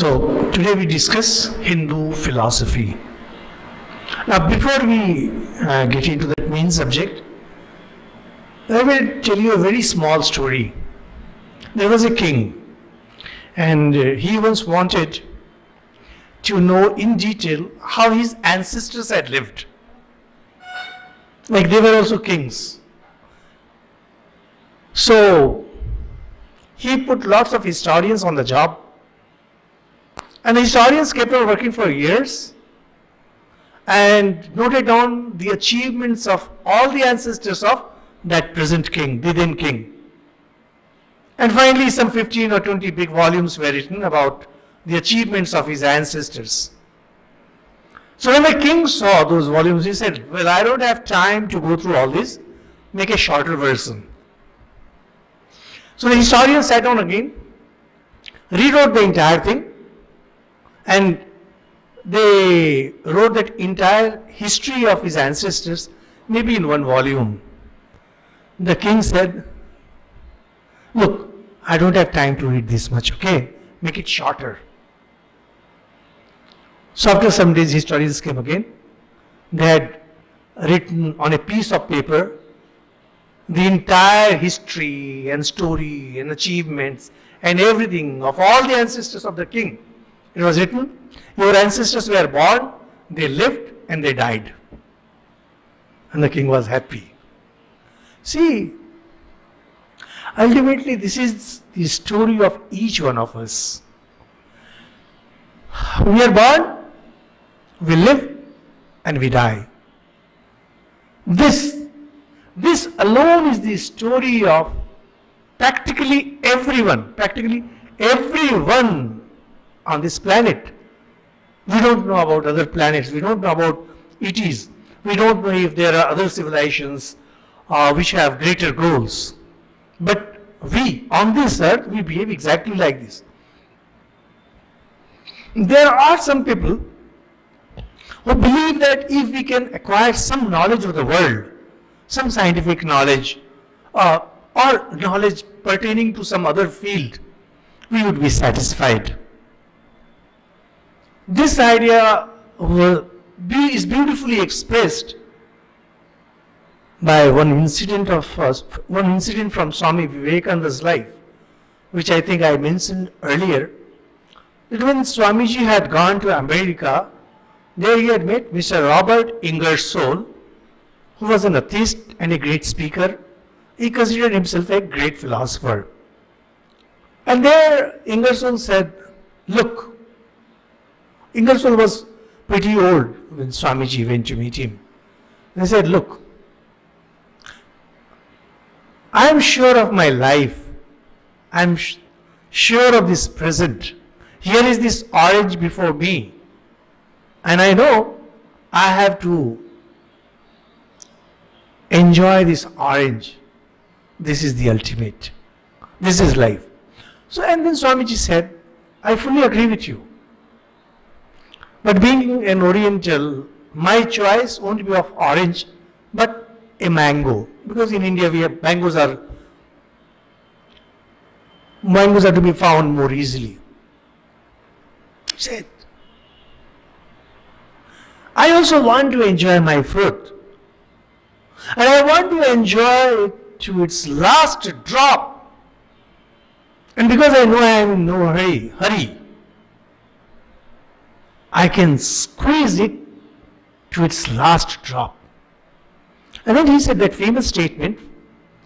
So today we discuss Hindu philosophy. Now before we uh, get into that main subject, I will tell you a very small story. There was a king and uh, he once wanted to know in detail how his ancestors had lived. Like they were also kings. So he put lots of historians on the job and the historians kept on working for years and noted down the achievements of all the ancestors of that present king, the then king. And finally, some 15 or 20 big volumes were written about the achievements of his ancestors. So when the king saw those volumes, he said, Well, I don't have time to go through all this, make a shorter version. So the historian sat down again, rewrote the entire thing, and they wrote that entire history of his ancestors, maybe in one volume. The king said, Look, I don't have time to read this much, okay? Make it shorter. So after some days, historians came again. They had written on a piece of paper the entire history and story and achievements and everything of all the ancestors of the king. It was written, your ancestors were born, they lived and they died. And the king was happy. See, ultimately this is the story of each one of us. We are born, we live and we die. This, this alone is the story of practically everyone, practically everyone on this planet. We don't know about other planets, we don't know about ETs, we don't know if there are other civilizations uh, which have greater goals. But we, on this earth, we behave exactly like this. There are some people who believe that if we can acquire some knowledge of the world, some scientific knowledge, uh, or knowledge pertaining to some other field, we would be satisfied. This idea is beautifully expressed by one incident of uh, one incident from Swami Vivekananda's life, which I think I mentioned earlier. That when Swamiji had gone to America, there he had met Mr. Robert Ingersoll, who was an atheist and a great speaker. He considered himself a great philosopher. And there Ingersoll said, look, Ingersoll was pretty old when Swamiji went to meet him. He said, look, I am sure of my life. I am sure of this present. Here is this orange before me. And I know I have to enjoy this orange. This is the ultimate. This is life. So, and then Swamiji said, I fully agree with you. But being an Oriental, my choice won't be of orange, but a mango. Because in India we have mangoes are mangoes are to be found more easily. Said, I also want to enjoy my fruit. And I want to enjoy it to its last drop. And because I know I am in no hurry, hurry, I can squeeze it to its last drop. And then he said that famous statement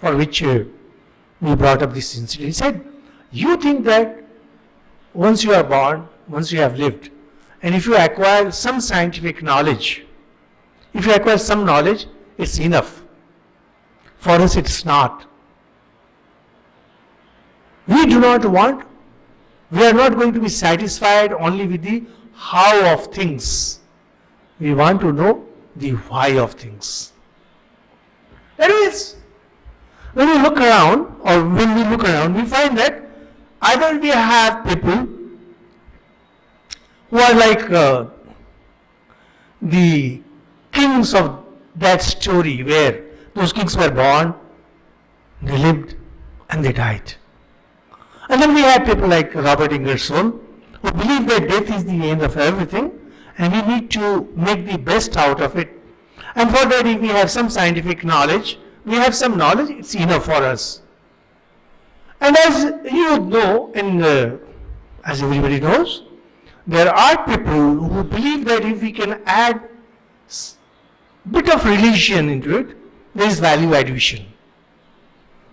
for which uh, we brought up this incident. He said, you think that once you are born, once you have lived, and if you acquire some scientific knowledge, if you acquire some knowledge, it's enough. For us, it's not. We do not want, we are not going to be satisfied only with the how of things. We want to know the why of things. That is, when we look around, or when we look around, we find that either we have people who are like uh, the kings of that story where those kings were born, they lived, and they died. And then we have people like Robert Ingersoll, who believe that death is the end of everything and we need to make the best out of it. And for that, if we have some scientific knowledge, we have some knowledge, it's enough for us. And as you know, and uh, as everybody knows, there are people who believe that if we can add bit of religion into it, there is value addition.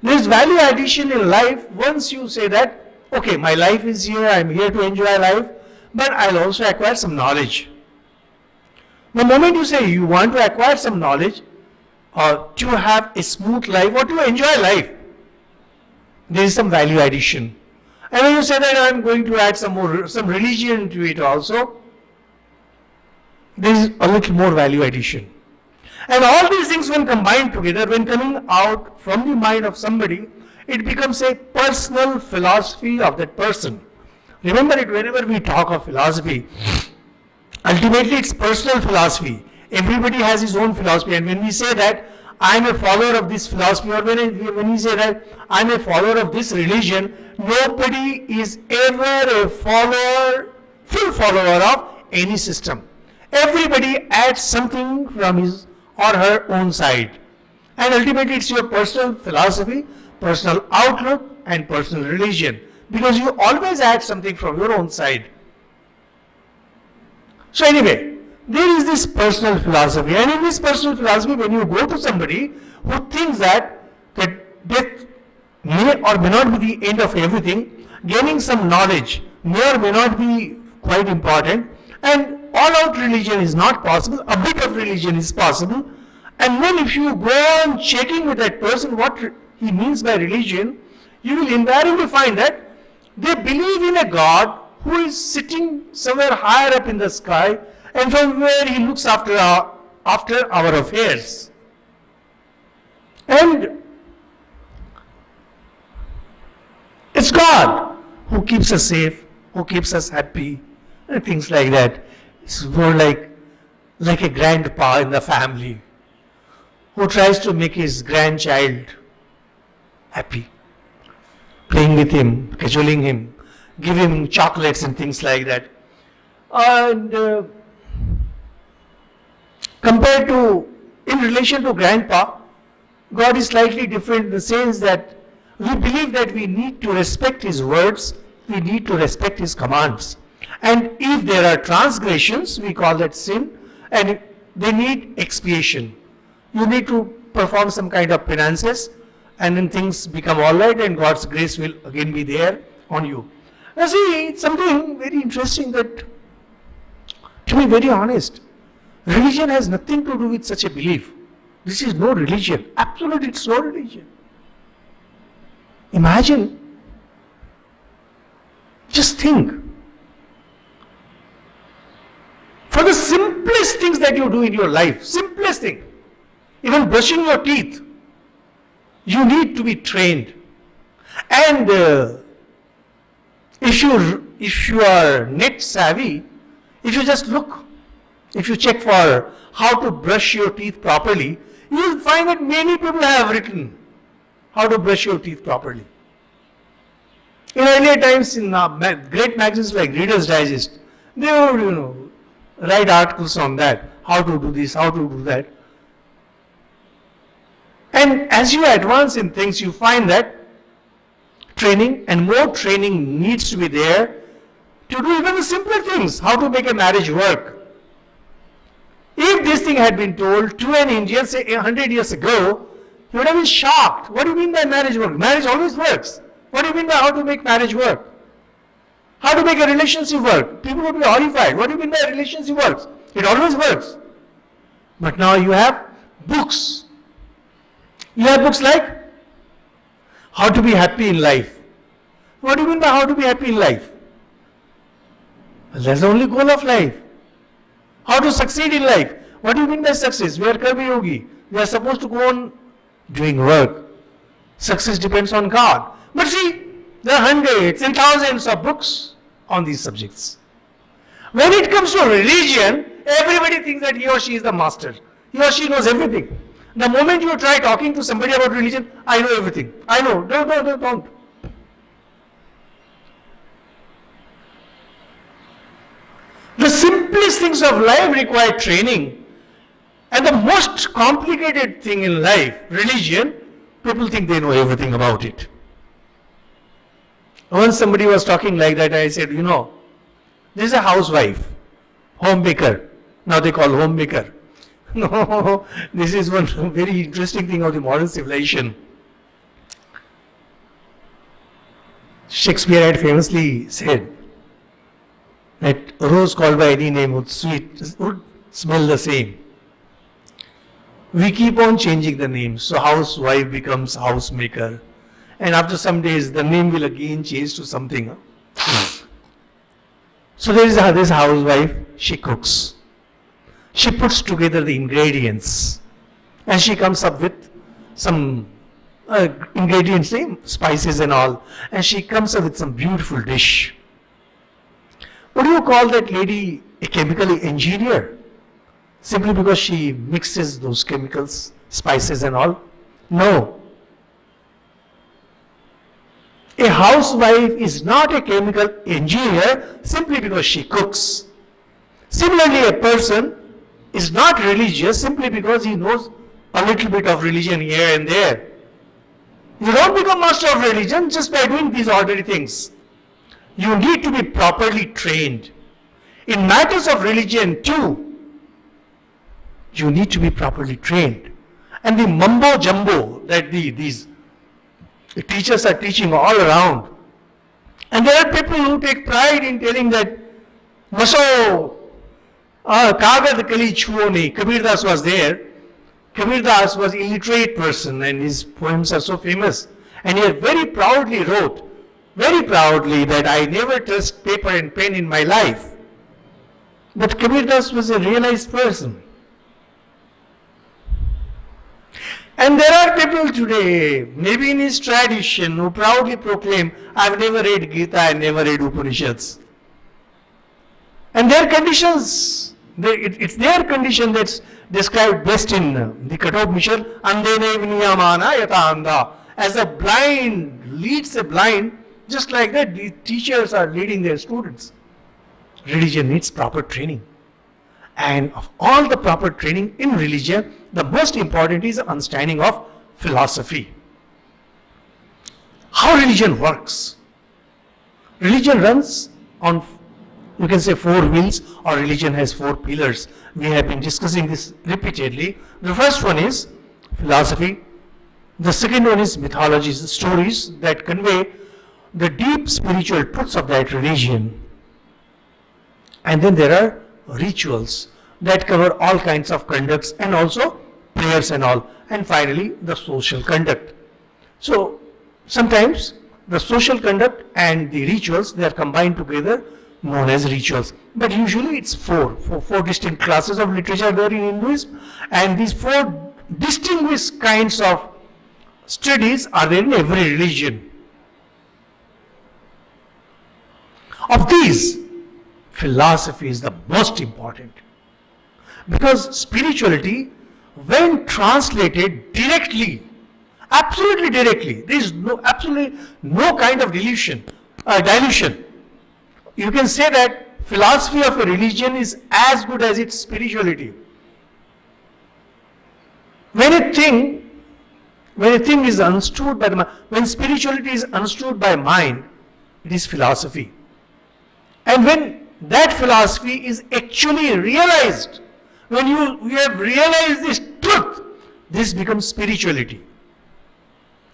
There is value addition in life once you say that, okay, my life is here, I am here to enjoy life, but I'll also acquire some knowledge. The moment you say you want to acquire some knowledge or to have a smooth life or to enjoy life, there is some value addition. And when you say that I'm going to add some more, some religion to it also, there is a little more value addition. And all these things when combined together, when coming out from the mind of somebody, it becomes a personal philosophy of that person. Remember it whenever we talk of philosophy, ultimately it's personal philosophy. Everybody has his own philosophy and when we say that I'm a follower of this philosophy or when, when we say that I'm a follower of this religion, nobody is ever a follower, full follower of any system. Everybody adds something from his or her own side. And ultimately it's your personal philosophy, personal outlook and personal religion because you always add something from your own side. So anyway, there is this personal philosophy and in this personal philosophy when you go to somebody who thinks that, that death may or may not be the end of everything, gaining some knowledge may or may not be quite important and all out religion is not possible, a bit of religion is possible. And then if you go on checking with that person what he means by religion, you will invariably find that they believe in a God who is sitting somewhere higher up in the sky and from where he looks after our, after our affairs. And it's God who keeps us safe, who keeps us happy, and things like that. It's more like, like a grandpa in the family who tries to make his grandchild happy, playing with him, cajoling him, give him chocolates and things like that. And uh, compared to, in relation to grandpa, God is slightly different in the sense that we believe that we need to respect his words, we need to respect his commands. And if there are transgressions, we call that sin, and they need expiation. You need to perform some kind of penances, and then things become alright, and God's grace will again be there on you. Now, see, it's something very interesting that, to be very honest, religion has nothing to do with such a belief. This is no religion. Absolutely, it's no religion. Imagine, just think, For the simplest things that you do in your life, simplest thing, even brushing your teeth, you need to be trained. And uh, if you if you are net savvy, if you just look, if you check for how to brush your teeth properly, you will find that many people have written how to brush your teeth properly. In earlier times, in uh, great magazines like Reader's Digest, they would, you know, write articles on that, how to do this, how to do that. And as you advance in things, you find that training and more training needs to be there to do even the simpler things, how to make a marriage work. If this thing had been told to an Indian, say 100 years ago, he would have been shocked. What do you mean by marriage work? Marriage always works. What do you mean by how to make marriage work? How to make a relationship work? People would be horrified. What do you mean by relationship works? It always works. But now you have books. You have books like How to be happy in life. What do you mean by how to be happy in life? Well, that's the only goal of life. How to succeed in life. What do you mean by success? We are Karma Yogi. We are supposed to go on doing work. Success depends on God. But see, there are hundreds and thousands of books on these subjects. When it comes to religion, everybody thinks that he or she is the master. He or she knows everything. The moment you try talking to somebody about religion, I know everything. I know. No, no, no, don't. The simplest things of life require training. And the most complicated thing in life, religion, people think they know everything about it. Once somebody was talking like that, I said, you know, this is a housewife, homemaker. Now they call homemaker. No, this is one very interesting thing of the modern civilization. Shakespeare had famously said that a rose called by any name would sweet would smell the same. We keep on changing the name. So housewife becomes housemaker. And after some days the name will again change to something. So there is this housewife, she cooks. She puts together the ingredients and she comes up with some uh, ingredients, name, spices and all, and she comes up with some beautiful dish. What do you call that lady a chemical engineer? Simply because she mixes those chemicals, spices and all? No. A housewife is not a chemical engineer simply because she cooks. Similarly, a person is not religious simply because he knows a little bit of religion here and there. You don't become master of religion just by doing these ordinary things. You need to be properly trained. In matters of religion too, you need to be properly trained. And the mumbo jumbo that the, these the teachers are teaching all around. And there are people who take pride in telling that Maso Kagad Kali Chuoni, Kabir Das was there. Kabir Das was illiterate person and his poems are so famous. And he very proudly wrote, very proudly that I never touched paper and pen in my life. But Kabir Das was a realized person. And there are people today, maybe in his tradition, who proudly proclaim, I've never read Gita, I never read Upanishads. And their conditions, it, it's their condition that's described best in the Kathopanishad, Andene Niyamana Yata As a blind leads a blind, just like that, the teachers are leading their students. Religion needs proper training. And of all the proper training in religion, the most important is understanding of philosophy. How religion works. Religion runs on, you can say four wheels or religion has four pillars. We have been discussing this repeatedly. The first one is philosophy. The second one is mythologies, stories that convey the deep spiritual truths of that religion. And then there are rituals that cover all kinds of conducts and also prayers and all. And finally, the social conduct. So, sometimes the social conduct and the rituals, they are combined together known as rituals. But usually it's four, four, four distinct classes of literature there in Hinduism. And these four distinguished kinds of studies are there in every religion. Of these, philosophy is the most important. Because spirituality, when translated directly, absolutely directly, there is no absolutely no kind of dilution, uh, dilution. You can say that philosophy of a religion is as good as its spirituality. When a thing, when a thing is understood by the mind, when spirituality is understood by mind, it is philosophy. And when that philosophy is actually realized when you, you have realized this truth, this becomes spirituality.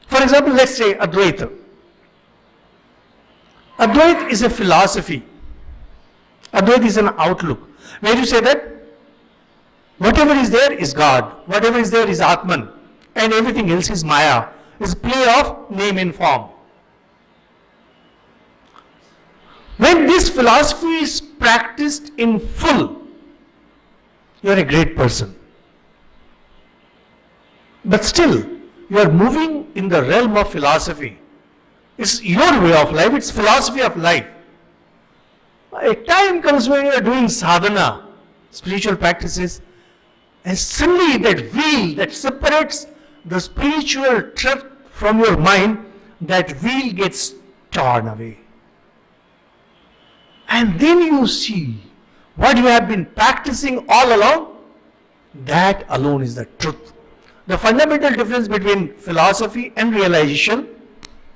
For example, let's say Advaita. Advaita is a philosophy. Advaita is an outlook. Where you say that whatever is there is God, whatever is there is Atman, and everything else is Maya, is play of name and form. When this philosophy is practiced in full, you are a great person. But still, you are moving in the realm of philosophy. It's your way of life, it's philosophy of life. A time comes when you are doing sadhana, spiritual practices, and suddenly that veil that separates the spiritual truth from your mind, that veil gets torn away. And then you see what you have been practicing all along, that alone is the truth. The fundamental difference between philosophy and realization,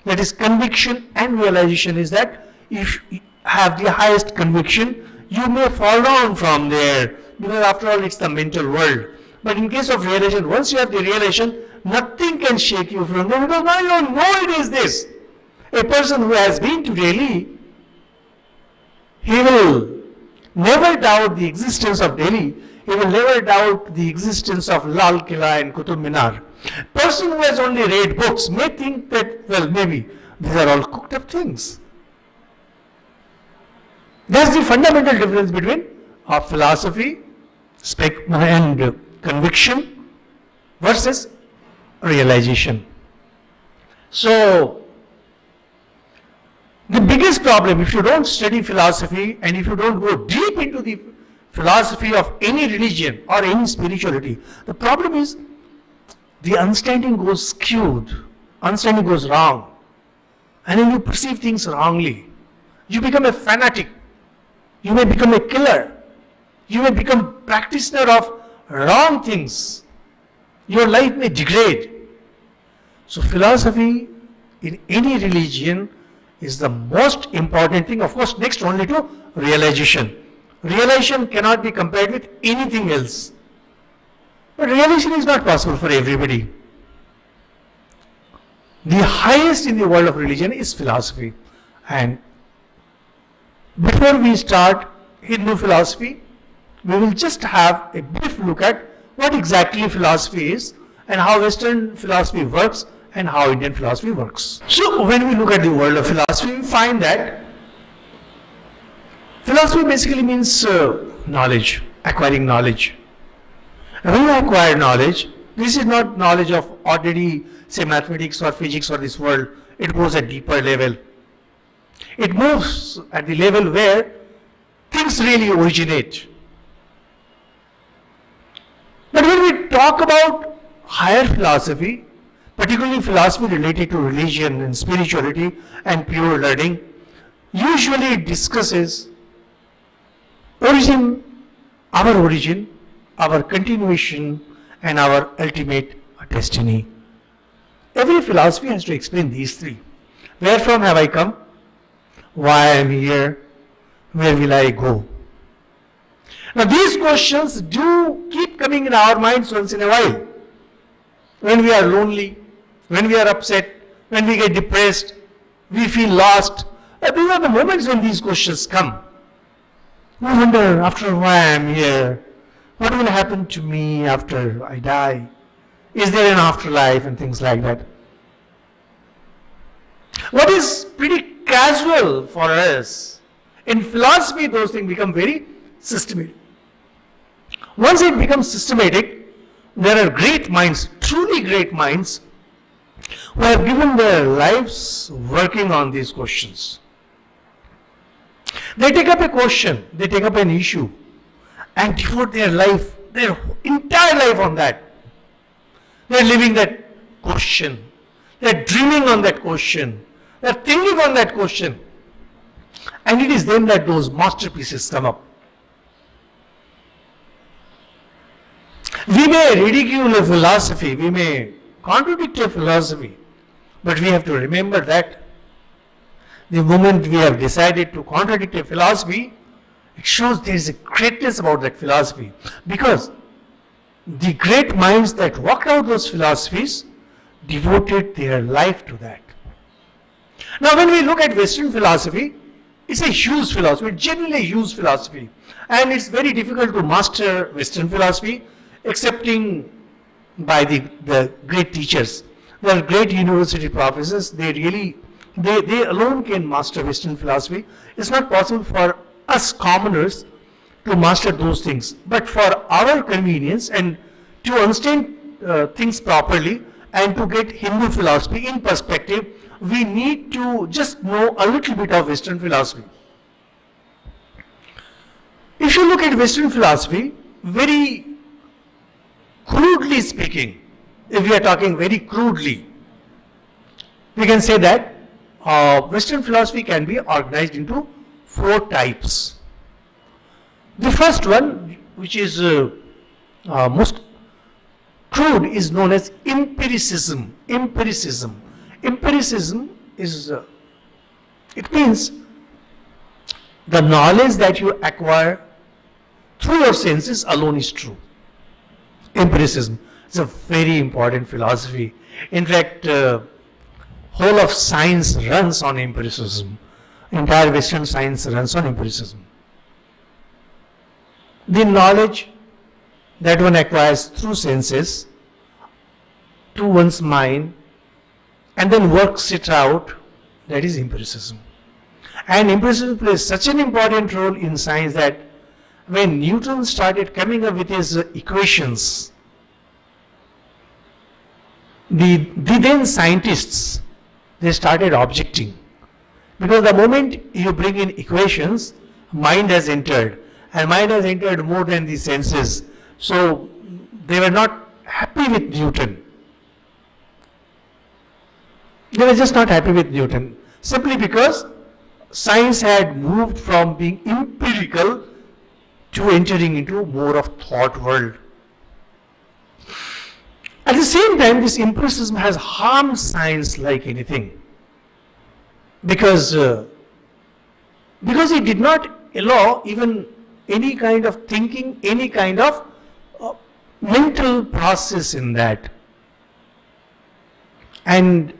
that is conviction and realization is that if you have the highest conviction, you may fall down from there because after all it's the mental world. But in case of realization, once you have the realization, nothing can shake you from there because now you don't know it is this. A person who has been to Delhi, he will never doubt the existence of Delhi. He will never doubt the existence of Lal Killa and Qutub Minar. Person who has only read books may think that, well, maybe these are all cooked up things. That's the fundamental difference between our philosophy and conviction versus realization. So, the biggest problem, if you don't study philosophy and if you don't go deep into the philosophy of any religion or any spirituality, the problem is the understanding goes skewed, understanding goes wrong, and then you perceive things wrongly. You become a fanatic, you may become a killer, you may become practitioner of wrong things. Your life may degrade. So philosophy in any religion is the most important thing, of course, next only to realization. Realization cannot be compared with anything else. But realization is not possible for everybody. The highest in the world of religion is philosophy. And before we start Hindu philosophy, we will just have a brief look at what exactly philosophy is and how Western philosophy works and how Indian philosophy works. So when we look at the world of philosophy, we find that philosophy basically means uh, knowledge, acquiring knowledge. Acquire knowledge, this is not knowledge of ordinary, say mathematics or physics or this world. It goes at deeper level. It moves at the level where things really originate. But when we talk about higher philosophy, particularly philosophy related to religion and spirituality and pure learning, usually it discusses origin, our origin, our continuation, and our ultimate destiny. Every philosophy has to explain these three. Where from have I come? Why I am here? Where will I go? Now these questions do keep coming in our minds once in a while. When we are lonely, when we are upset, when we get depressed, we feel lost. Uh, these are the moments when these questions come. We wonder after why I am here. What will happen to me after I die? Is there an afterlife and things like that? What is pretty casual for us, in philosophy those things become very systematic. Once it becomes systematic, there are great minds, truly great minds, who have given their lives working on these questions. They take up a question, they take up an issue, and devote their life, their entire life on that. They're living that question. They're dreaming on that question. They're thinking on that question. And it is then that those masterpieces come up. We may ridicule a philosophy, we may contradict a philosophy, but we have to remember that the moment we have decided to contradict a philosophy, it shows there is a greatness about that philosophy. Because the great minds that worked out those philosophies devoted their life to that. Now when we look at Western philosophy, it's a huge philosophy, genuinely a huge philosophy. And it's very difficult to master Western philosophy excepting by the, the great teachers. There are great university professors, they really, they, they alone can master Western philosophy. It's not possible for us commoners to master those things. But for our convenience and to understand uh, things properly and to get Hindu philosophy in perspective, we need to just know a little bit of Western philosophy. If you look at Western philosophy, very crudely speaking, if we are talking very crudely, we can say that uh, Western philosophy can be organized into four types. The first one, which is uh, uh, most crude, is known as empiricism. Empiricism. Empiricism is, uh, it means the knowledge that you acquire through your senses alone is true. Empiricism. is a very important philosophy. In fact, uh, whole of science runs on empiricism. Entire Western science runs on empiricism. The knowledge that one acquires through senses to one's mind and then works it out, that is empiricism. And empiricism plays such an important role in science that when Newton started coming up with his uh, equations, the, the then scientists, they started objecting. Because the moment you bring in equations, mind has entered. And mind has entered more than the senses. So they were not happy with Newton. They were just not happy with Newton. Simply because science had moved from being empirical to entering into more of thought world. At the same time, this empiricism has harmed science like anything. Because, uh, because it did not allow even any kind of thinking, any kind of uh, mental process in that. And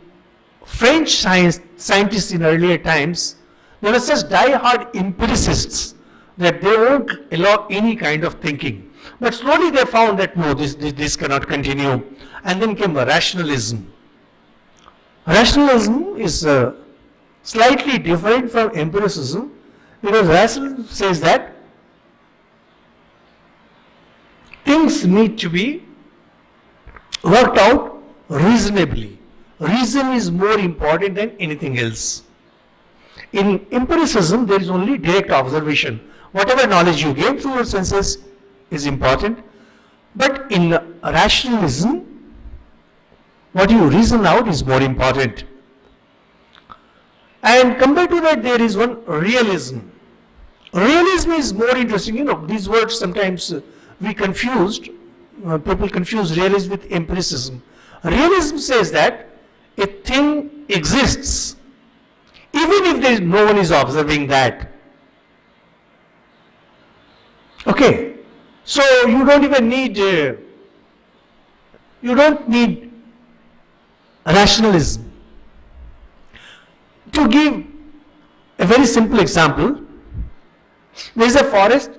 French science, scientists in earlier times, they were such die-hard empiricists that they won't allow any kind of thinking. But slowly they found that no, this, this, this cannot continue. And then came rationalism. Rationalism is uh, slightly different from empiricism because Russell says that things need to be worked out reasonably. Reason is more important than anything else. In empiricism, there is only direct observation. Whatever knowledge you gain through your senses is important. But in rationalism, what you reason out is more important. And compared to that, there is one realism. Realism is more interesting. You know, these words sometimes uh, we confused. Uh, people confuse realism with empiricism. Realism says that a thing exists even if there is no one is observing that. Okay, so you don't even need uh, you don't need rationalism. To give a very simple example, there is a forest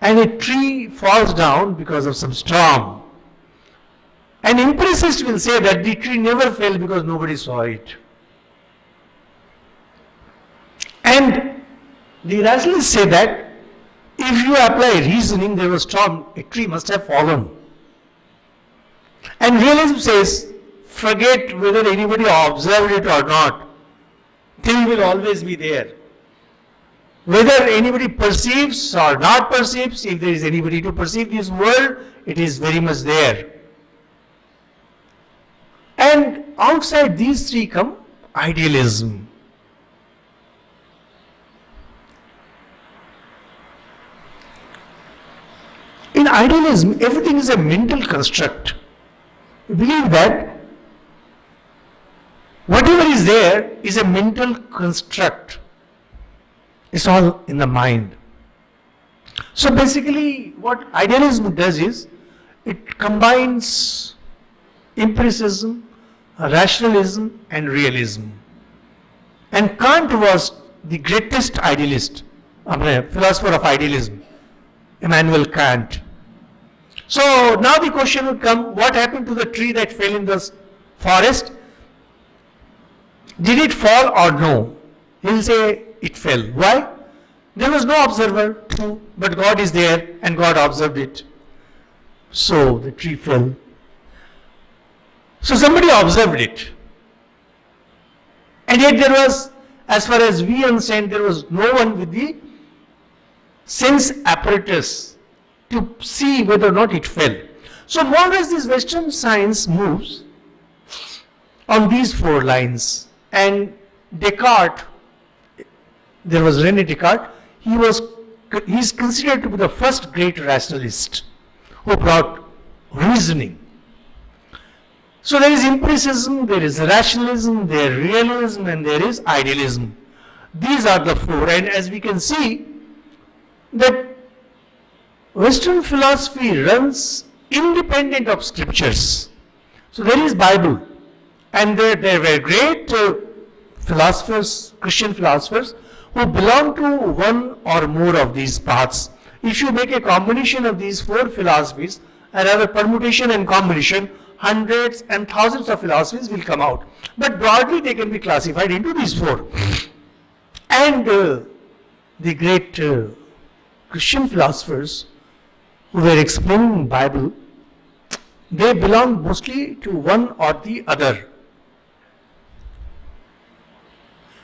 and a tree falls down because of some storm. An empiricist will say that the tree never fell because nobody saw it. And the rationalists say that if you apply reasoning, there was storm, a tree must have fallen. And realism says, forget whether anybody observed it or not. Thing will always be there. Whether anybody perceives or not perceives, if there is anybody to perceive this world, it is very much there. And outside these three come idealism. In idealism, everything is a mental construct. We believe that whatever is there is a mental construct. It's all in the mind. So basically, what idealism does is it combines empiricism, rationalism, and realism. And Kant was the greatest idealist, a philosopher of idealism, Immanuel Kant. So now the question would come, what happened to the tree that fell in the forest? Did it fall or no? He will say it fell. Why? There was no observer, true, but God is there and God observed it. So the tree fell. So somebody observed it. And yet there was, as far as we understand, there was no one with the sense apparatus to see whether or not it fell. So more or less this Western science moves on these four lines. And Descartes, there was Rene Descartes, he was he is considered to be the first great rationalist who brought reasoning. So there is empiricism, there is rationalism, there is realism, and there is idealism. These are the four, and as we can see, that Western philosophy runs independent of scriptures. So there is Bible, and there, were great uh, philosophers, Christian philosophers, who belong to one or more of these paths. If you make a combination of these four philosophies, and have a permutation and combination, hundreds and thousands of philosophies will come out. But broadly, they can be classified into these four. And uh, the great uh, Christian philosophers who were explaining Bible, they belong mostly to one or the other.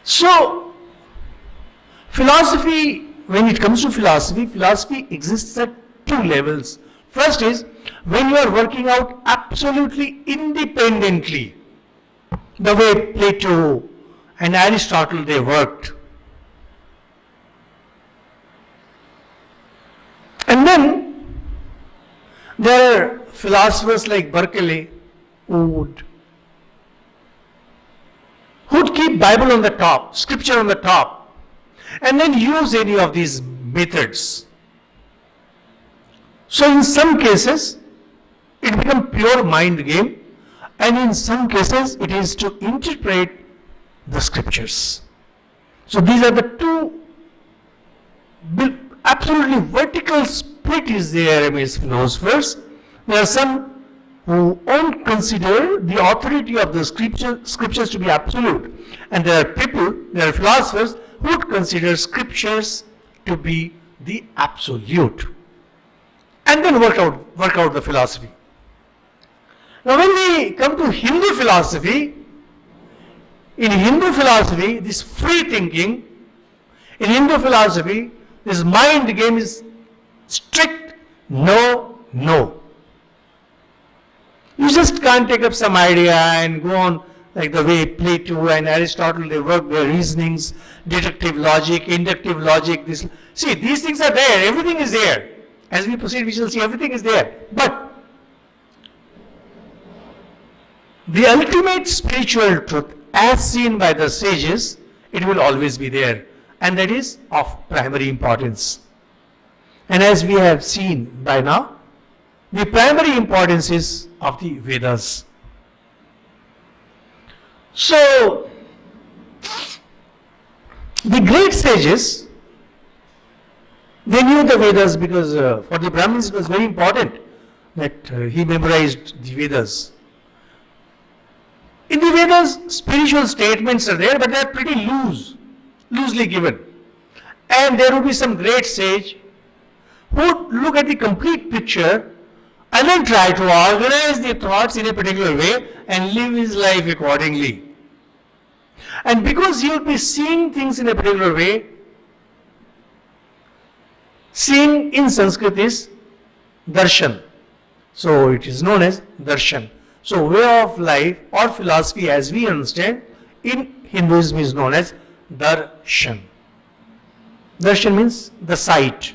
So, philosophy, when it comes to philosophy, philosophy exists at two levels. First is when you are working out absolutely independently, the way Plato and Aristotle they worked. And then there are philosophers like Berkeley who would, who would keep Bible on the top, scripture on the top, and then use any of these methods. So in some cases, it becomes pure mind game, and in some cases, it is to interpret the scriptures. So these are the two absolutely vertical split is there in amidst philosophers. There are some who won't consider the authority of the scripture, scriptures to be absolute. And there are people, there are philosophers who would consider scriptures to be the absolute. And then work out, work out the philosophy. Now when we come to Hindu philosophy, in Hindu philosophy, this free thinking, in Hindu philosophy, this mind game is strict no, no. You just can't take up some idea and go on like the way Plato and Aristotle, they work their reasonings, deductive logic, inductive logic. This See, these things are there, everything is there. As we proceed, we shall see everything is there. But the ultimate spiritual truth, as seen by the sages, it will always be there and that is of primary importance. And as we have seen by now, the primary importance is of the Vedas. So, the great sages, they knew the Vedas because uh, for the Brahmins it was very important that uh, he memorized the Vedas. In the Vedas, spiritual statements are there, but they are pretty loose loosely given. And there would be some great sage who would look at the complete picture and then try to organize the thoughts in a particular way and live his life accordingly. And because he will be seeing things in a particular way, seeing in Sanskrit is darshan. So it is known as darshan. So way of life or philosophy as we understand in Hinduism is known as darshan. Darshan means the sight.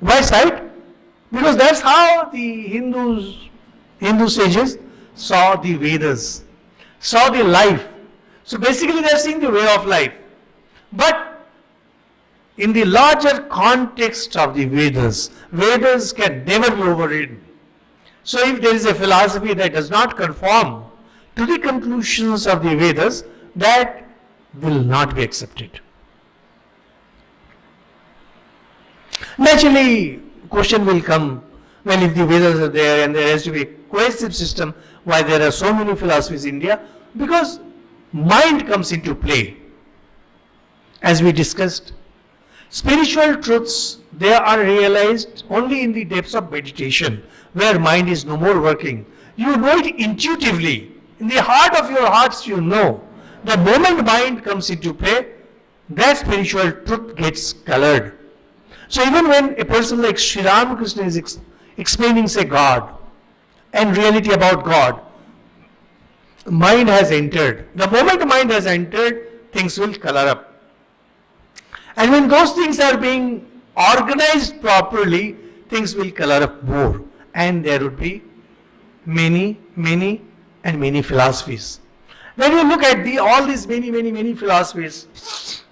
Why sight? Because that's how the Hindus, Hindu sages saw the Vedas, saw the life. So basically they are seeing the way of life. But in the larger context of the Vedas, Vedas can never be overridden. So if there is a philosophy that does not conform to the conclusions of the Vedas, that will not be accepted. Naturally, question will come, well if the Vedas are there and there has to be a cohesive system, why there are so many philosophies in India? Because mind comes into play. As we discussed, spiritual truths, they are realized only in the depths of meditation, where mind is no more working. You know it intuitively. In the heart of your hearts you know the moment mind comes into play, that spiritual truth gets colored. So even when a person like Sri Ramakrishna is ex explaining, say, God and reality about God, mind has entered. The moment mind has entered, things will color up. And when those things are being organized properly, things will color up more. And there would be many, many, and many philosophies. When you look at the, all these many, many, many philosophies,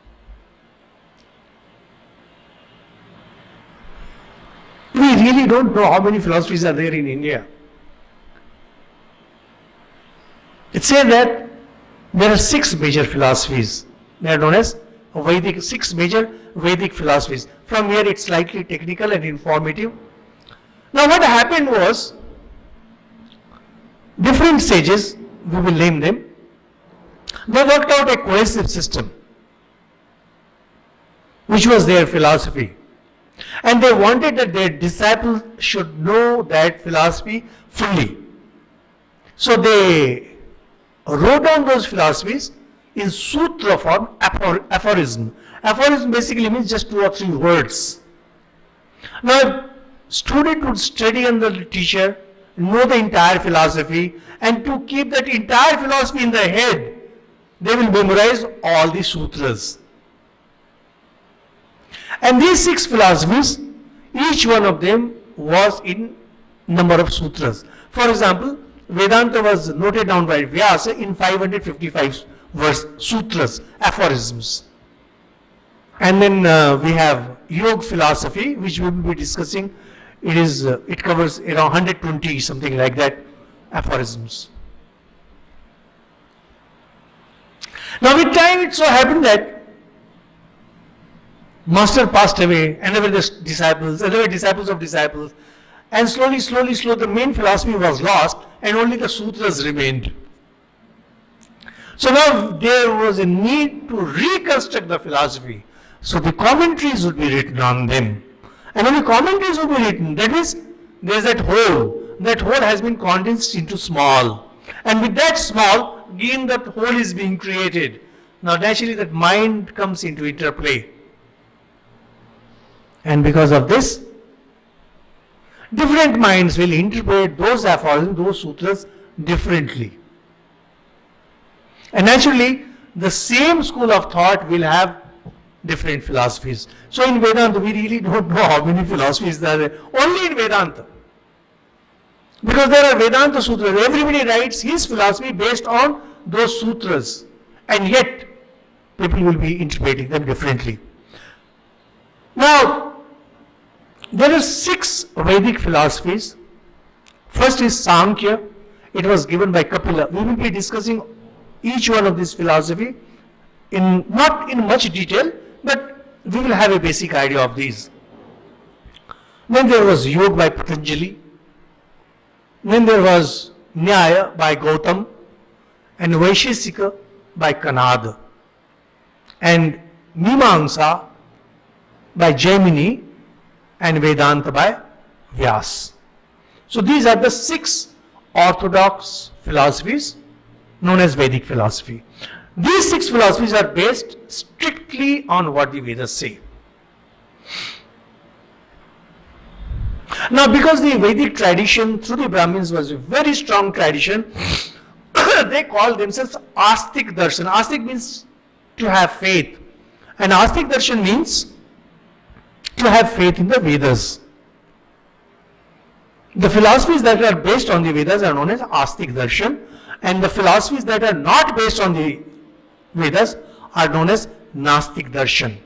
we really don't know how many philosophies are there in India. It says that there are six major philosophies. They are known as Vedic, six major Vedic philosophies. From here it's slightly technical and informative. Now what happened was, different sages, we will name them, they worked out a cohesive system, which was their philosophy. And they wanted that their disciples should know that philosophy fully. So they wrote down those philosophies in sutra form, aphor aphorism. Aphorism basically means just two or three words. Now, student would study under the teacher, know the entire philosophy, and to keep that entire philosophy in their head, they will memorize all the sutras. And these six philosophies, each one of them was in number of sutras. For example, Vedanta was noted down by Vyasa in 555 verse sutras, aphorisms. And then uh, we have Yoga philosophy, which we will be discussing. It is uh, it covers around 120 something like that aphorisms. Now with time it so happened that master passed away and there were the disciples, and there were disciples of disciples and slowly, slowly, slowly the main philosophy was lost and only the sutras remained. So now there was a need to reconstruct the philosophy. So the commentaries would be written on them. And when the commentaries would be written, that is, there is that whole. That whole has been condensed into small. And with that small, again that whole is being created. Now naturally that mind comes into interplay. And because of this, different minds will interpret those aphorisms, those sutras differently. And naturally, the same school of thought will have different philosophies. So in Vedanta, we really don't know how many philosophies there are. Only in Vedanta. Because there are Vedanta sutras. Everybody writes his philosophy based on those sutras. And yet, people will be interpreting them differently. Now, there are six Vedic philosophies. First is Sankhya. It was given by Kapila. We will be discussing each one of these philosophy in not in much detail, but we will have a basic idea of these. Then there was Yoga by Patanjali. Then there was Nyaya by Gautam and Vaisheshika by Kanad and Mimamsa by Jaimini and Vedanta by Vyas. So these are the six orthodox philosophies known as Vedic philosophy. These six philosophies are based strictly on what the Vedas say. Now because the Vedic tradition through the Brahmins was a very strong tradition, they call themselves Astik Darshan. Astik means to have faith. And Astik Darshan means to have faith in the Vedas. The philosophies that are based on the Vedas are known as Astik Darshan and the philosophies that are not based on the Vedas are known as Nastik Darshan.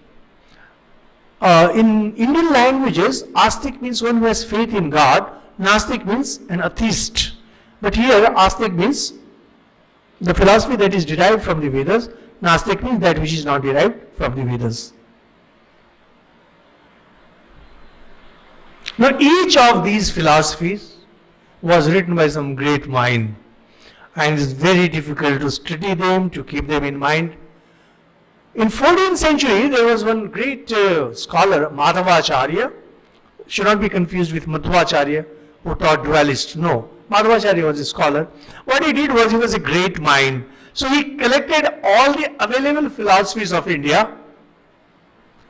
Uh, in Indian languages, Astik means one who has faith in God, Nastik means an atheist. But here, Astik means the philosophy that is derived from the Vedas, Nastik means that which is not derived from the Vedas. Now each of these philosophies was written by some great mind and it's very difficult to study them, to keep them in mind. In 14th century, there was one great uh, scholar, Madhavacharya, should not be confused with Madhvacharya, who taught dualist. No, Madhavacharya was a scholar. What he did was he was a great mind. So he collected all the available philosophies of India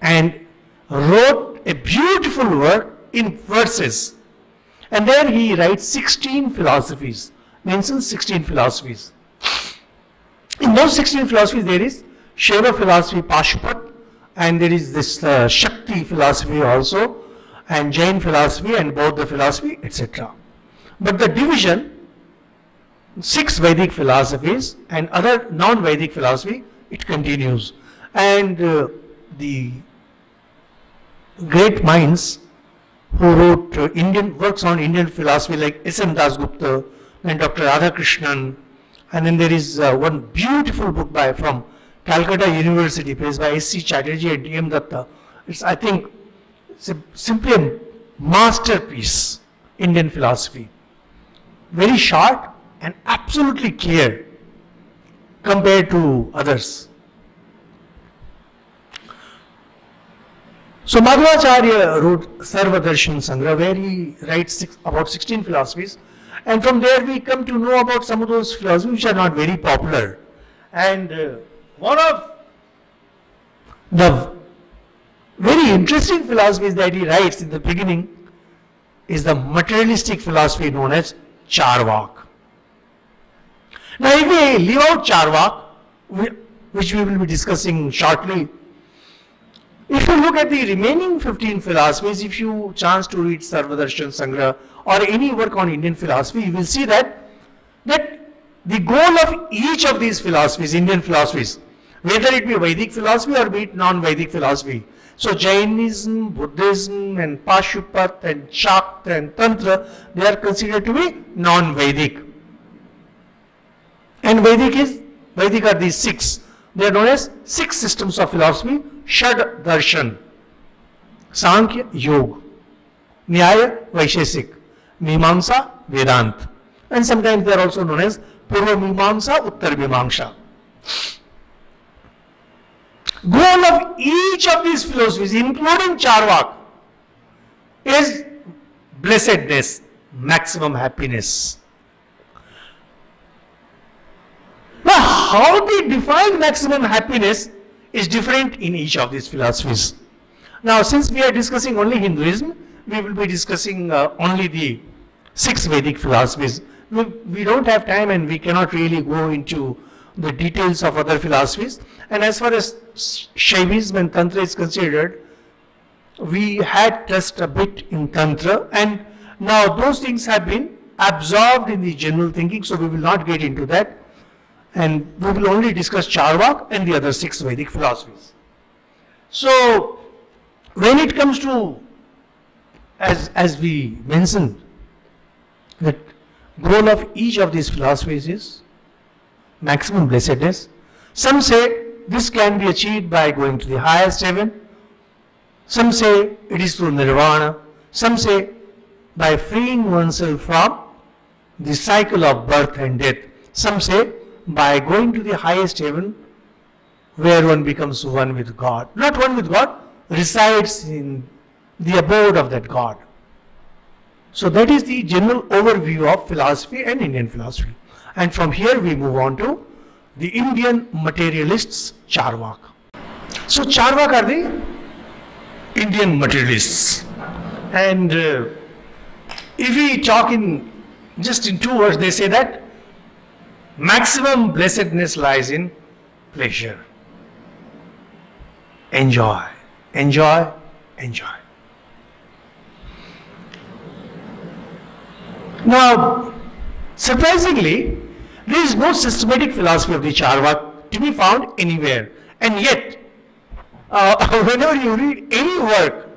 and wrote a beautiful work in verses. And there he writes 16 philosophies, mentions 16 philosophies. In those 16 philosophies there is Shaiva philosophy Pashupat and there is this uh, Shakti philosophy also, and Jain philosophy and Bauddha philosophy, etc. But the division, six Vedic philosophies and other non-Vedic philosophy, it continues. And uh, the great minds who wrote uh, Indian works on Indian philosophy like S.N. Dasgupta and Dr. Radhakrishnan, and then there is uh, one beautiful book by from Calcutta University, placed by S.C. Chatterjee and D.M. Datta. It's, I think, simply a masterpiece, Indian philosophy. Very short and absolutely clear compared to others. So Madhavacharya wrote Sarva Darshan Sangra where he writes six, about 16 philosophies and from there we come to know about some of those philosophies which are not very popular. And uh, one of the very interesting philosophies that he writes in the beginning is the materialistic philosophy known as Charvak. Now if we leave out Charvak, which we will be discussing shortly, if you look at the remaining 15 philosophies, if you chance to read Sarvadarshan Sangra or any work on Indian philosophy, you will see that, that the goal of each of these philosophies, Indian philosophies, whether it be Vedic philosophy or be it non-Vedic philosophy. So Jainism, Buddhism and Pashupat and Shakta and Tantra, they are considered to be non-Vedic. And Vedic is, Vedic are these six. They are known as six systems of philosophy, षड Darshan, Sankhya Yoga, Nyaya Vaisheshika, Mimamsa Vedanta. And sometimes there also known as Purva Mimamsa Uttara Mimamsa goal of each of this philosophies including Charvaka is blessedness maximum happiness how they define maximum happiness is different in each of these philosophies. Now, since we are discussing only Hinduism, we will be discussing uh, only the six Vedic philosophies. We, we don't have time and we cannot really go into the details of other philosophies. And as far as Shaivism and Tantra is considered, we had touched a bit in Tantra and now those things have been absorbed in the general thinking, so we will not get into that. And we will only discuss Charvak and the other six Vedic philosophies. So, when it comes to, as, as we mentioned, that goal of each of these philosophies is maximum blessedness. Some say this can be achieved by going to the highest heaven. Some say it is through nirvana. Some say by freeing oneself from the cycle of birth and death. Some say by going to the highest heaven where one becomes one with God. Not one with God, resides in the abode of that God. So that is the general overview of philosophy and Indian philosophy. And from here we move on to the Indian materialists Charvak. So Charvak are the Indian materialists. And uh, if we talk in just in two words, they say that maximum blessedness lies in pleasure. Enjoy, enjoy, enjoy. Now, surprisingly, there is no systematic philosophy of the Charvak to be found anywhere. And yet, uh, whenever you read any work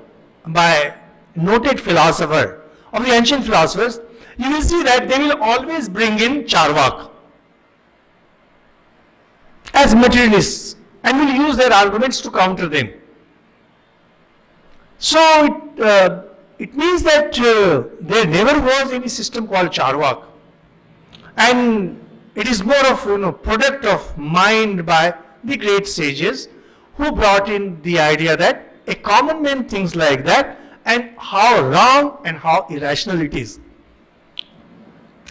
by noted philosopher of the ancient philosophers, you will see that they will always bring in Charvak as materialists and will use their arguments to counter them. So, it, uh, it means that uh, there never was any system called Charvak. And it is more of you know product of mind by the great sages who brought in the idea that a common man thinks like that and how wrong and how irrational it is.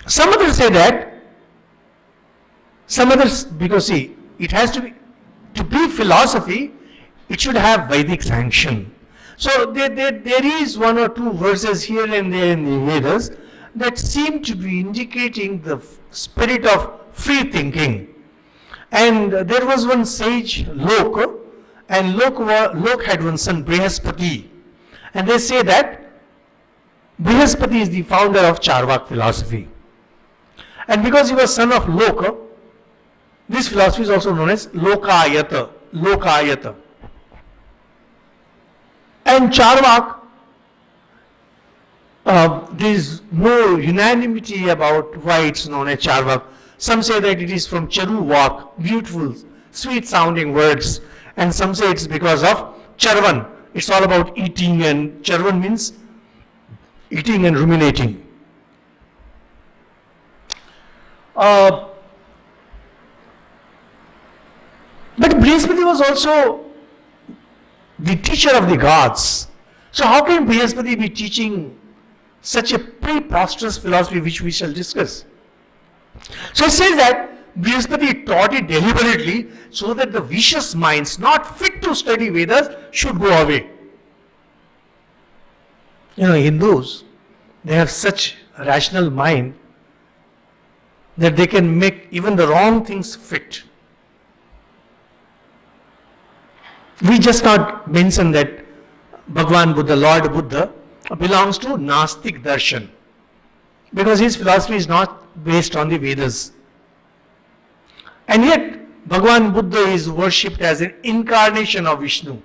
Some others say that, some others, because see, it has to be, to be philosophy, it should have Vedic sanction. So there, there, there is one or two verses here and there in the Vedas that seem to be indicating the spirit of free thinking. And there was one sage, Lok, and Lok, Lok had one son, Brihaspati. And they say that Brihaspati is the founder of Charvak philosophy. And because he was son of Loka, this philosophy is also known as Lokayata. Lokayata. And Charvak, uh, there is no unanimity about why it's known as Charvak. Some say that it is from Charu vak, beautiful, sweet sounding words. And some say it's because of Charvan. It's all about eating and Charvan means eating and ruminating. Uh, but Brihaspati was also the teacher of the gods. So how can Brihaspati be teaching such a preposterous philosophy which we shall discuss? So it says that Brihaspati taught it deliberately so that the vicious minds not fit to study Vedas should go away. You know, Hindus, they have such rational mind that they can make even the wrong things fit. We just not mention that Bhagwan Buddha, Lord Buddha, belongs to Nastik Darshan because his philosophy is not based on the Vedas. And yet, Bhagwan Buddha is worshipped as an incarnation of Vishnu.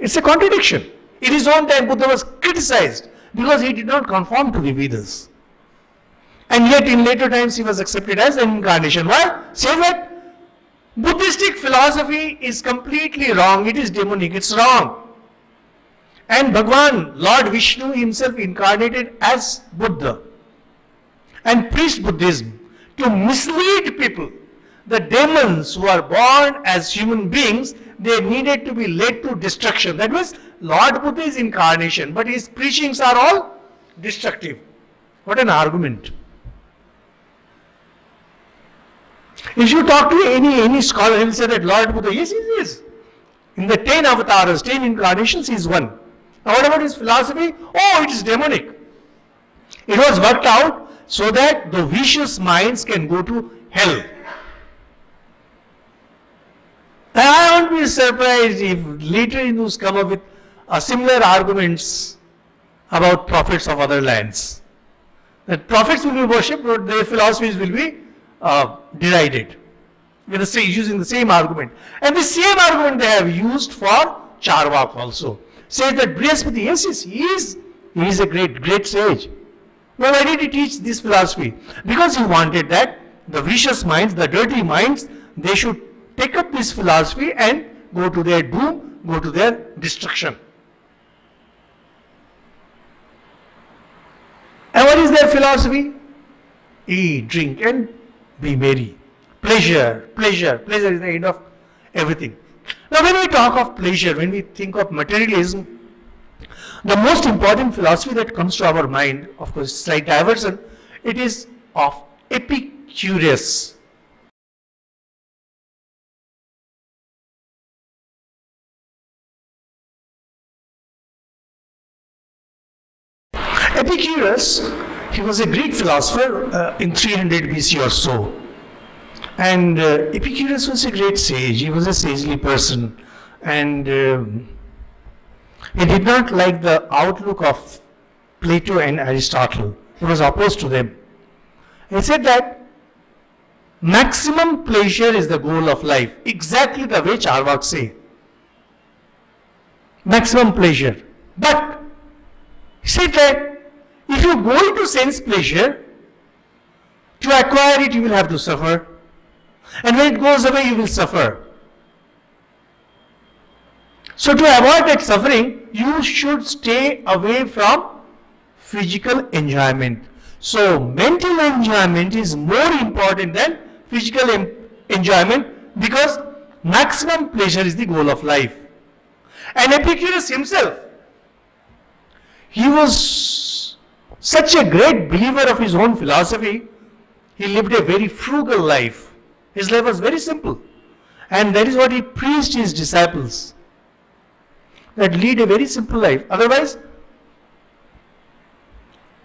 It's a contradiction. In his own time, Buddha was criticized because he did not conform to the Vedas. And yet, in later times, he was accepted as an incarnation. Why? Say that Buddhistic philosophy is completely wrong. It is demonic. It's wrong. And Bhagwan, Lord Vishnu himself incarnated as Buddha and preached Buddhism to mislead people. The demons who are born as human beings, they needed to be led to destruction. That was Lord Buddha's incarnation, but his preachings are all destructive. What an argument. If you talk to any, any scholar, he will say that Lord Buddha, yes, he is. In the 10 avatars, 10 incarnations, he is one. Now what about his philosophy? Oh, it is demonic. It was worked out so that the vicious minds can go to hell. And I won't be surprised if later Hindus come up with uh, similar arguments about prophets of other lands. That prophets will be worshipped, but their philosophies will be uh, derided. With the using the same argument. And the same argument they have used for Charvak also. Says that Brihaspati, yes, yes, he is, he is a great, great sage. Well, why did he teach this philosophy? Because he wanted that the vicious minds, the dirty minds, they should take up this philosophy and go to their doom, go to their destruction. And what is their philosophy? Eat, drink, and be merry. Pleasure, pleasure, pleasure is the end of everything. Now, when we talk of pleasure, when we think of materialism, the most important philosophy that comes to our mind, of course, slight diversion, it is of Epicurus. Epicurus, he was a Greek philosopher uh, in 300 BC or so. And uh, Epicurus was a great sage, he was a sagely person. And um, he did not like the outlook of Plato and Aristotle. He was opposed to them. He said that maximum pleasure is the goal of life, exactly the way Charvak say. Maximum pleasure. But he said that if you go into sense pleasure, to acquire it you will have to suffer. And when it goes away you will suffer. So to avoid that suffering, you should stay away from physical enjoyment. So mental enjoyment is more important than physical enjoyment because maximum pleasure is the goal of life. And Epicurus himself, he was such a great believer of his own philosophy, he lived a very frugal life. His life was very simple. And that is what he preached to his disciples. That lead a very simple life. Otherwise,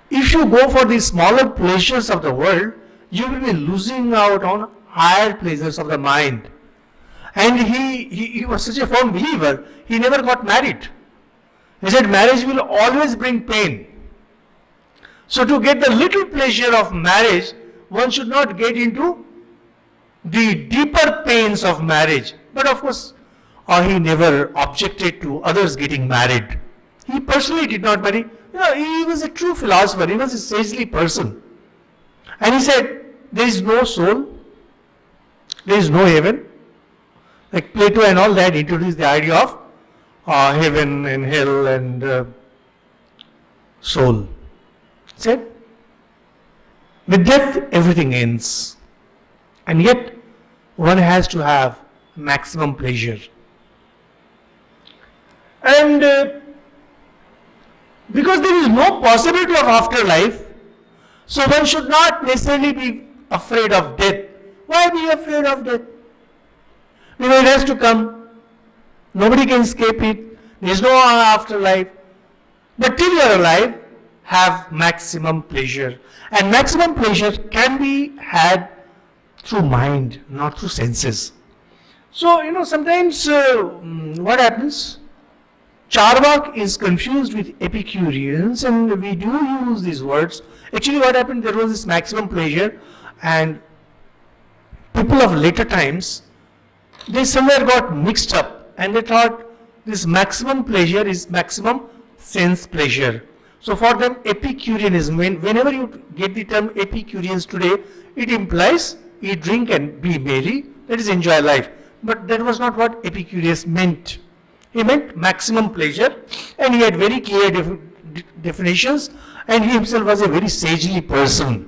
if you go for the smaller pleasures of the world, you will be losing out on higher pleasures of the mind. And he, he, he was such a firm believer, he never got married. He said marriage will always bring pain. So to get the little pleasure of marriage, one should not get into the deeper pains of marriage. But of course, uh, he never objected to others getting married. He personally did not marry. You know, he was a true philosopher. He was a sagely person. And he said, there is no soul, there is no heaven. Like Plato and all that introduced the idea of uh, heaven and hell and uh, soul. Said, with death everything ends. And yet one has to have maximum pleasure. And uh, because there is no possibility of afterlife, so one should not necessarily be afraid of death. Why be afraid of death? Because it has to come. Nobody can escape it. There is no afterlife. But till you are alive, have maximum pleasure. And maximum pleasure can be had through mind, not through senses. So, you know, sometimes uh, what happens? Charvak is confused with Epicureans and we do use these words. Actually what happened, there was this maximum pleasure and people of later times, they somewhere got mixed up and they thought this maximum pleasure is maximum sense pleasure. So for them Epicureanism, when, whenever you get the term Epicureans today, it implies eat, drink and be merry, that is enjoy life. But that was not what Epicurus meant. He meant maximum pleasure and he had very clear def definitions and he himself was a very sagely person.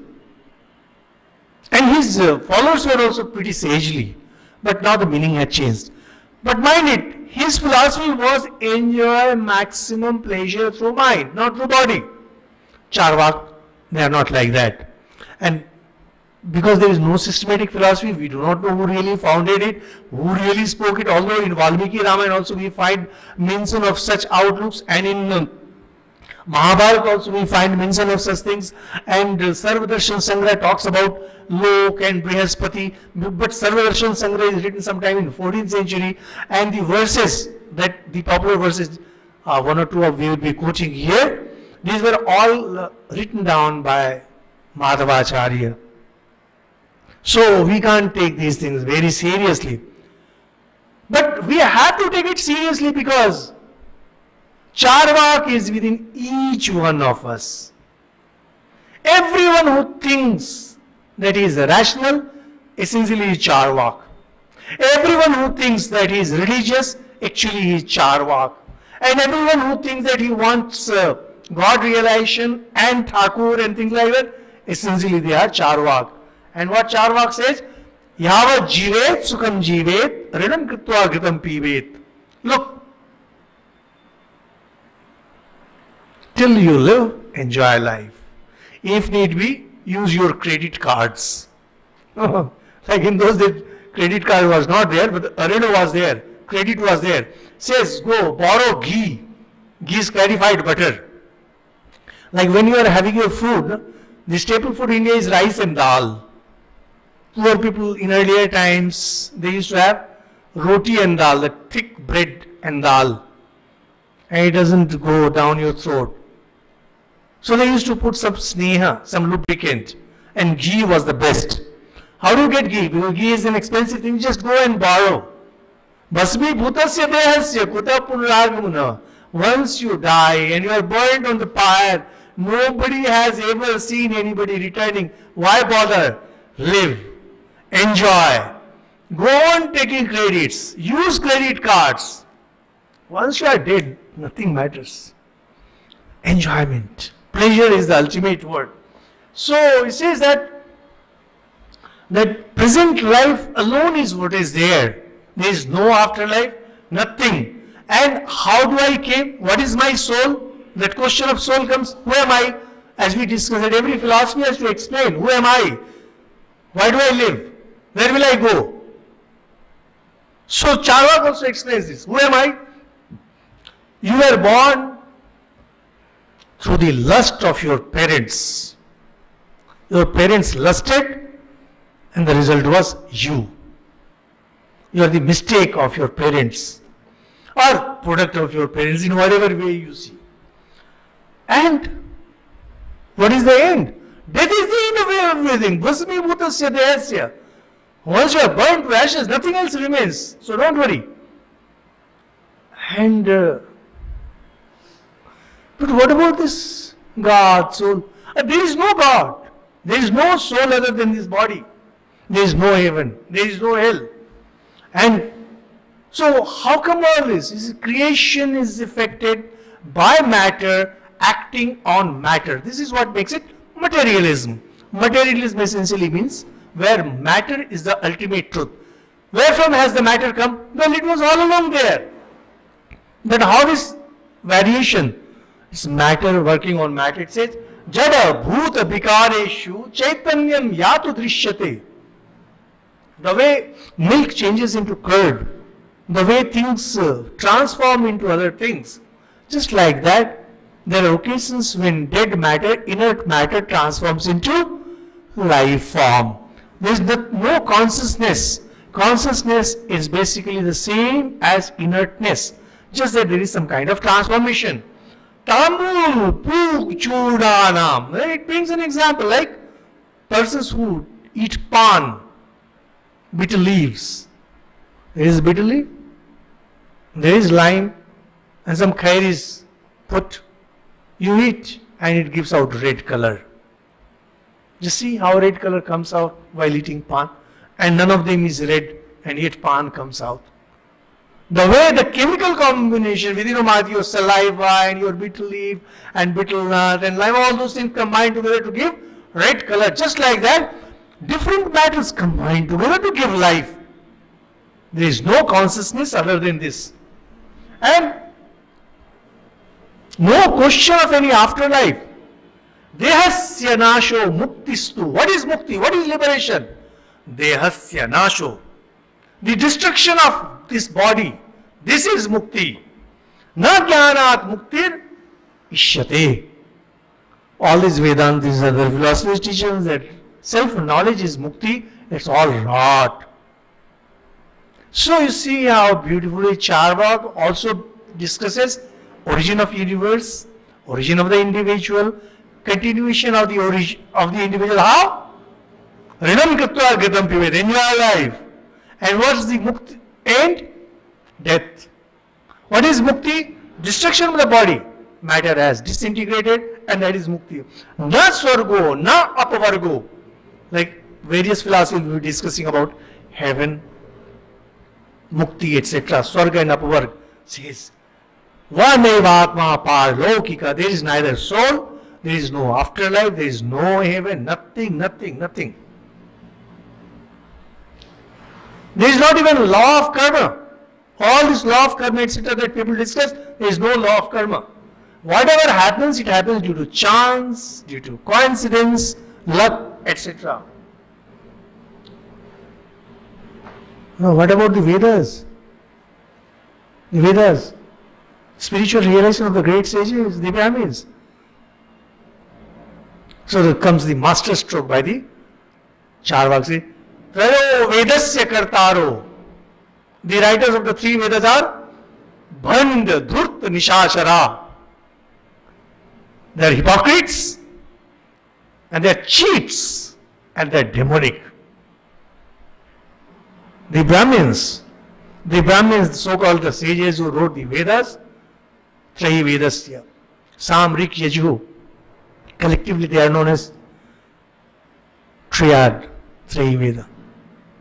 And his uh, followers were also pretty sagely, but now the meaning had changed. But mind it, his philosophy was enjoy maximum pleasure through mind, not through body. Charvak, they are not like that. And because there is no systematic philosophy, we do not know who really founded it, who really spoke it, although in Valmiki Ramayana also we find mention of such outlooks and in Mahabharata also we find mention of such things and Sarvadarshan Sangra talks about Lok and Brihaspati but Sarvadarshan Sangra is written sometime in 14th century and the verses that the popular verses uh, one or two of we will be quoting here these were all uh, written down by Madhavacharya. So we can't take these things very seriously. But we have to take it seriously because Charvak is within each one of us. Everyone who thinks that he is rational, essentially is Charvak. Everyone who thinks that he is religious, actually is Charvak. And everyone who thinks that he wants uh, God realization and Thakur and things like that, essentially they are Charvak. And what Charvak says? Yava jivet sukham jivet rinam kritva gritam pivet. Look, till you live, enjoy life. If need be, use your credit cards. like in those days, credit card was not there, but arena was there. Credit was there. Says, go borrow ghee. Ghee is clarified butter. Like when you are having your food, the staple food in India is rice and dal poor people in earlier times, they used to have roti and dal, the thick bread and dal. And it doesn't go down your throat. So they used to put some sneha, some lubricant. And ghee was the best. How do you get ghee? Because ghee is an expensive thing. Just go and borrow. Basmi bhutasya dehasya kuta punragmuna. Once you die and you are burned on the pyre, nobody has ever seen anybody returning. Why bother? Live enjoy. Go on taking credits. Use credit cards. Once you are dead, nothing matters. Enjoyment. Pleasure is the ultimate word. So he says that that present life alone is what is there. There is no afterlife, nothing. And how do I came? What is my soul? That question of soul comes. Who am I? As we discussed, every philosophy has to explain. Who am I? Why do I live? Where will I go? So Charvak also explains this. Who am I? You were born through the lust of your parents. Your parents lusted and the result was you. You are the mistake of your parents or product of your parents in whatever way you see. And what is the end? Death is the end of everything. Dehasya. Once you are burned to ashes, nothing else remains. So don't worry. And uh, but what about this God, soul? Uh, there is no God. There is no soul other than this body. There is no heaven. There is no hell. And so how come all this? Is creation is affected by matter acting on matter. This is what makes it materialism. Materialism essentially means where matter is the ultimate truth. Where from has the matter come? Well, it was all along there. But how is variation? Matter working on matter. It says, Jada bhoot vikareshu chaitanyam yatu drishyate. The way milk changes into curd, the way things uh, transform into other things. Just like that, there are occasions when dead matter, inert matter transforms into life form. There is no consciousness. Consciousness is basically the same as inertness, just that there is some kind of transformation. Tamul Puk Chudanam. It brings an example like persons who eat pan, bitter leaves. There is bitter leaf, there is lime, and some khair is put you eat and it gives out red color. Just see how red color comes out while eating pan and none of them is red and yet pan comes out. The way the chemical combination within your mouth, your saliva and your betel leaf and betel nut and lime, all those things combine together to give red color. Just like that, different matters combine together to give life. There is no consciousness other than this. And no question of any afterlife. Dehasya nasho muktistu. What is mukti? What is liberation? Dehasya nasho. The destruction of this body. This is mukti. Na jnanat muktir ishyate. All these Vedanta, these other philosophies teach us that self-knowledge is mukti. It's all rot. So you see how beautifully Charvak also discusses origin of universe, origin of the individual, continuation of the origin of the individual. How? Rinam katva gatam pivet in your life. And what's the mukti end? Death. What is mukti? Destruction of the body. Matter has disintegrated and that is mukti. Na swargo, na apavargo. Like various philosophers will be discussing about heaven, mukti, etc. Swarga and apavarg says Vamevatma parlokika. There is neither soul, there is no afterlife, there is no heaven, nothing, nothing, nothing. There is not even law of karma. All this law of karma, etc., that people discuss, there is no law of karma. Whatever happens, it happens due to chance, due to coincidence, luck, etc. Now, what about the Vedas? The Vedas spiritual realization of the great sages, the Brahmins. So there comes the master stroke by the Charvak. Trayo Vedasya Kartaro. The writers of the three Vedas are Bhand, Dhurt, Nishashara. They are hypocrites and they are cheats and they are demonic. The Brahmins, the Brahmins, so called the sages who wrote the Vedas, Vedasya. Sam, Rik, Yajur. Collectively they are known as triad, Veda.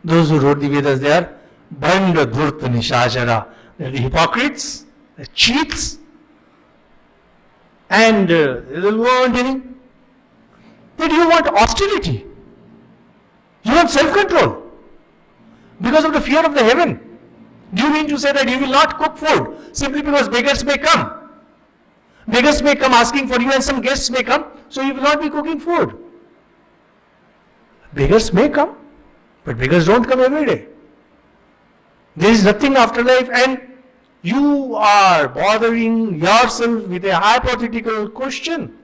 Those who wrote the Vedas, they are Banda, Dhurta. They are the hypocrites, the cheats, and uh, they will go on telling that you want austerity. You want self-control because of the fear of the heaven. Do you mean to say that you will not cook food simply because beggars may come? Beggars may come asking for you and some guests may come, so you will not be cooking food. Beggars may come, but beggars don't come every day. There is nothing afterlife and you are bothering yourself with a hypothetical question.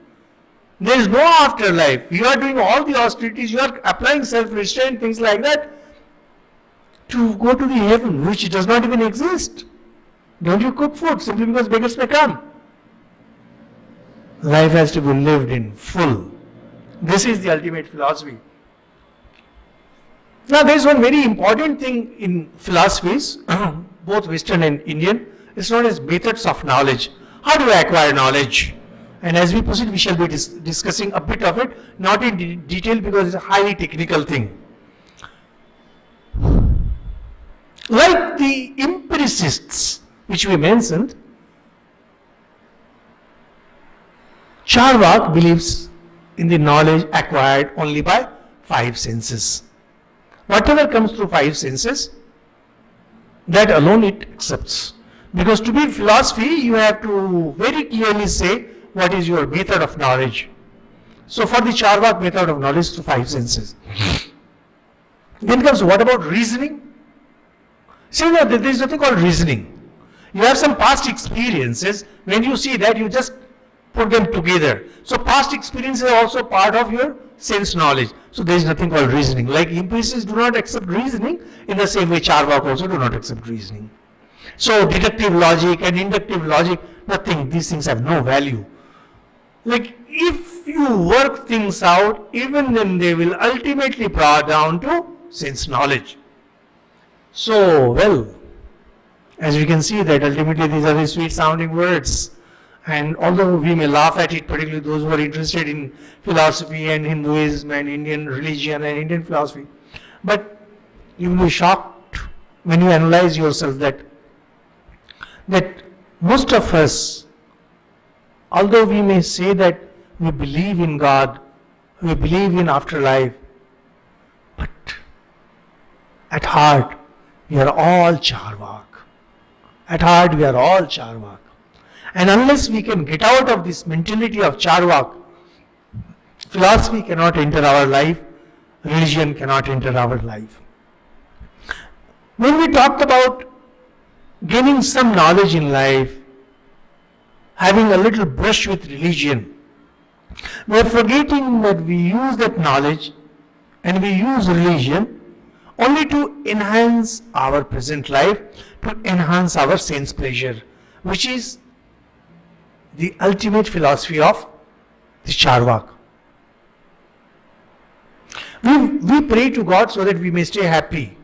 There is no afterlife. You are doing all the austerities, you are applying self-restraint, things like that. to go to the heaven which does not even exist. Don't you cook food simply because beggars may come? Life has to be lived in full. This is the ultimate philosophy. Now, there is one very important thing in philosophies, both Western and Indian, it's known as methods of knowledge. How do I acquire knowledge? And as we proceed, we shall be dis discussing a bit of it, not in de detail because it's a highly technical thing. Like the empiricists, which we mentioned, Charvak believes in the knowledge acquired only by five senses. Whatever comes through five senses, that alone it accepts. Because to be philosophy, you have to very clearly say what is your method of knowledge. So for the Charvak method of knowledge through five senses. then comes what about reasoning? See, no, there is nothing called reasoning. You have some past experiences. When you see that, you just put them together. So past experience is also part of your sense knowledge. So there is nothing called reasoning. Like empiricists do not accept reasoning, in the same way Charvak also do not accept reasoning. So deductive logic and inductive logic, nothing. These things have no value. Like if you work things out, even then they will ultimately draw down to sense knowledge. So, well, as we can see that ultimately these are the sweet sounding words. And although we may laugh at it, particularly those who are interested in philosophy and Hinduism and Indian religion and Indian philosophy, but you will be shocked when you analyze yourself that that most of us, although we may say that we believe in God, we believe in afterlife, but at heart we are all charvak. At heart we are all charvak. And unless we can get out of this mentality of charvak, philosophy cannot enter our life, religion cannot enter our life. When we talked about gaining some knowledge in life, having a little brush with religion, we are forgetting that we use that knowledge and we use religion only to enhance our present life, to enhance our sense pleasure, which is the ultimate philosophy of the Charvak. We, we pray to God so that we may stay happy.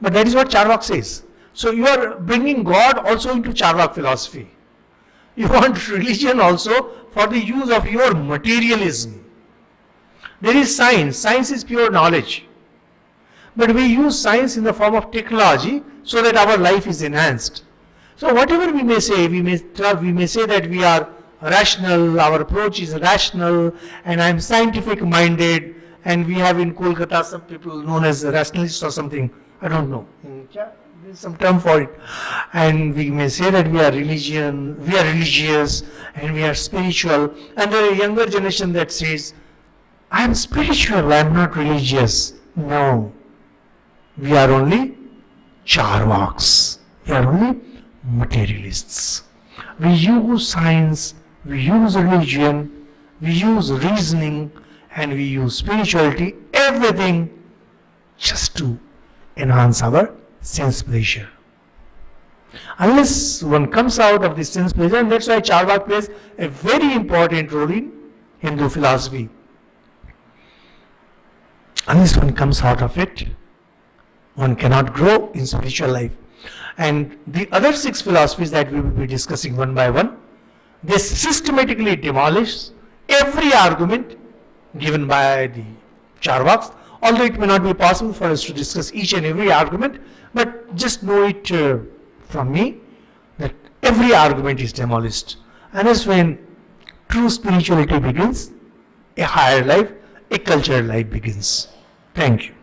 But that is what Charvak says. So you are bringing God also into Charvak philosophy. You want religion also for the use of your materialism. There is science. Science is pure knowledge. But we use science in the form of technology so that our life is enhanced. So whatever we may say, we may, we may say that we are rational, our approach is rational, and I am scientific minded, and we have in Kolkata some people known as rationalists or something. I don't know hmm. There's some term for it. And we may say that we are religion, we are religious and we are spiritual. And there are a younger generation that says, I am spiritual, I am not religious. No. We are only charvaks. We are only materialists. We use science, we use religion, we use reasoning, and we use spirituality, everything just to enhance our sense pleasure. Unless one comes out of this sense pleasure, and that's why Charvak plays a very important role in Hindu philosophy. Unless one comes out of it, one cannot grow in spiritual life. And the other six philosophies that we will be discussing one by one, they systematically demolish every argument given by the Charvaks, although it may not be possible for us to discuss each and every argument, but just know it uh, from me that every argument is demolished. And that's when true spirituality begins, a higher life, a cultured life begins. Thank you.